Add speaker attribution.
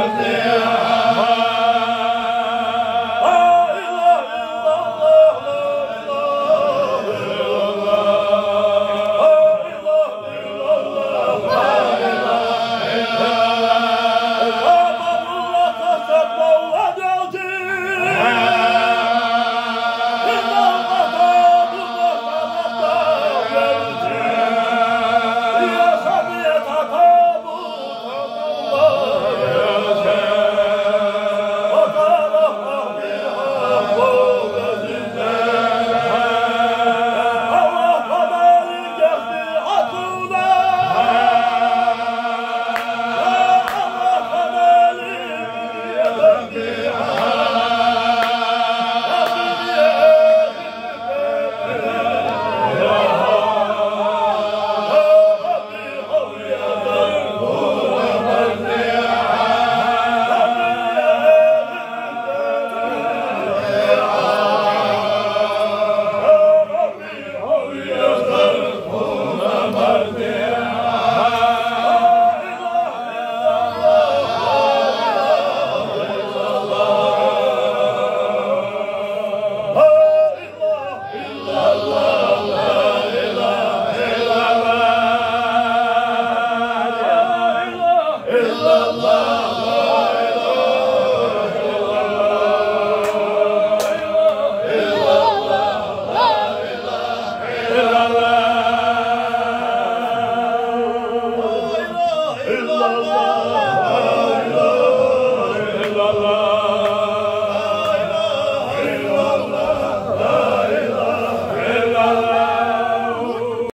Speaker 1: There.